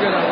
good idea.